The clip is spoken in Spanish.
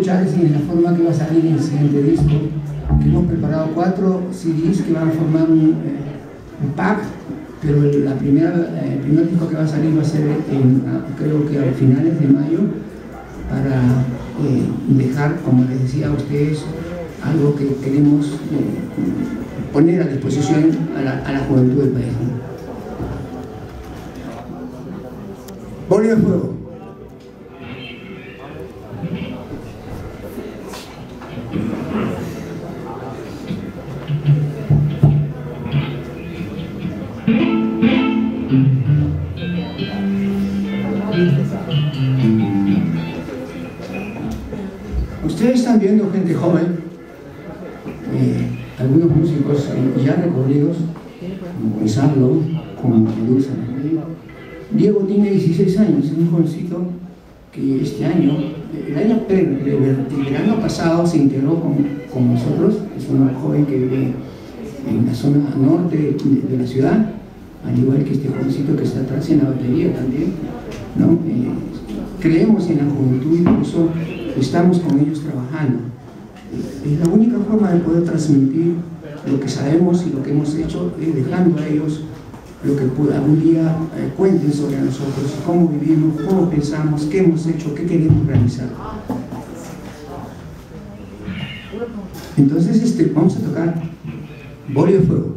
escucharles en la forma que va a salir el siguiente disco, que hemos preparado cuatro CDs que van a formar un, eh, pack, pero la primera, eh, el primer disco que va a salir va a ser ah, creo que a finales de mayo, para eh, dejar, como les decía a ustedes, algo que queremos poner a disposición a la, juventud del país. Bolio Fuego. Ustedes están viendo gente joven, eh, algunos músicos ya recorridos, como Gonzalo, como Medusa. Diego tiene 16 años, es un jovencito que este año, el año, el año pasado se integró con, nosotros, es un joven que vive en la zona norte de, la ciudad, al igual que este jovencito que está atrás en la batería también. Creemos en la juventud eso estamos con ellos trabajando. Es la única forma de poder transmitir lo que sabemos y lo que hemos hecho, es dejando a ellos lo que algún día eh, cuenten sobre nosotros, cómo vivimos, cómo pensamos, qué hemos hecho, qué queremos realizar. Entonces este, vamos a tocar Bolio Fuego.